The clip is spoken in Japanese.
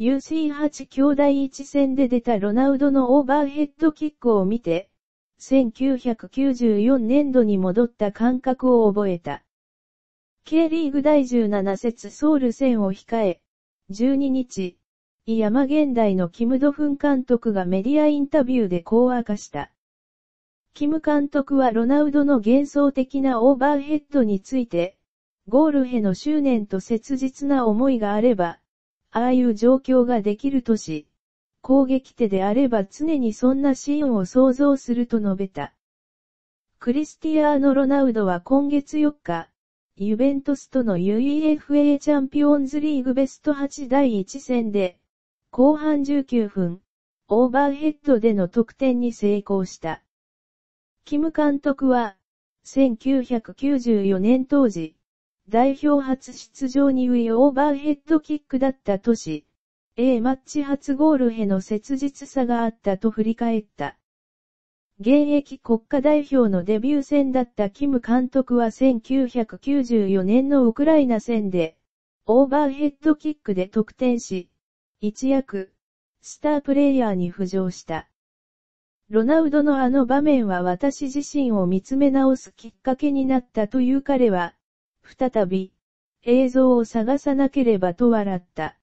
UC8 兄弟一戦で出たロナウドのオーバーヘッドキックを見て、1994年度に戻った感覚を覚えた。K リーグ第17節ソウル戦を控え、12日、山現代のキム・ドフン監督がメディアインタビューでこう明かした。キム監督はロナウドの幻想的なオーバーヘッドについて、ゴールへの執念と切実な思いがあれば、ああいう状況ができるとし、攻撃手であれば常にそんなシーンを想像すると述べた。クリスティアーノ・ロナウドは今月4日、ユベントスとの UEFA チャンピオンズリーグベスト8第1戦で、後半19分、オーバーヘッドでの得点に成功した。キム監督は、1994年当時、代表初出場にウィオーバーヘッドキックだった年、A マッチ初ゴールへの切実さがあったと振り返った。現役国家代表のデビュー戦だったキム監督は1994年のウクライナ戦で、オーバーヘッドキックで得点し、一躍、スタープレイヤーに浮上した。ロナウドのあの場面は私自身を見つめ直すきっかけになったという彼は、再び、映像を探さなければと笑った。